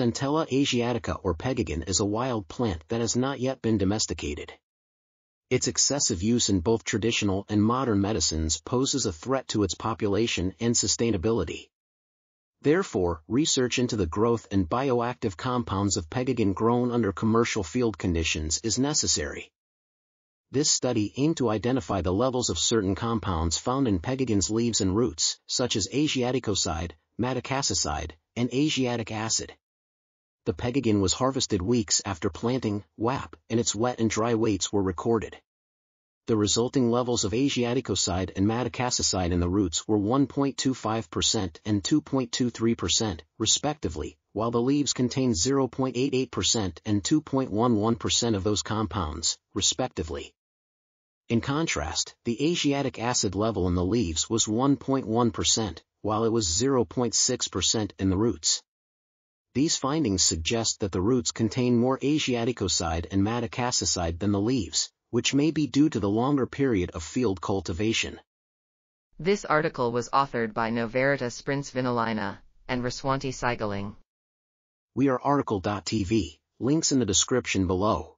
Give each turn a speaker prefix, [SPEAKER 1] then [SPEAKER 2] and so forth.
[SPEAKER 1] Centella asiatica or pegagan is a wild plant that has not yet been domesticated. Its excessive use in both traditional and modern medicines poses a threat to its population and sustainability. Therefore, research into the growth and bioactive compounds of pegagan grown under commercial field conditions is necessary. This study aimed to identify the levels of certain compounds found in pegagan's leaves and roots, such as Asiaticoside, Madecassoside, and Asiatic acid. The pegagan was harvested weeks after planting, WAP, and its wet and dry weights were recorded the resulting levels of Asiaticoside and Madecassoside in the roots were 1.25% and 2.23%, respectively, while the leaves contained 0.88% and 2.11% of those compounds, respectively. In contrast, the Asiatic acid level in the leaves was 1.1%, while it was 0.6% in the roots. These findings suggest that the roots contain more Asiaticoside and Madecassoside than the leaves, which may be due to the longer period of field cultivation.
[SPEAKER 2] This article was authored by Noverita Sprinse Vinolina and Riswanti Sigalingging.
[SPEAKER 1] We are RTCL.TV, links in the description below.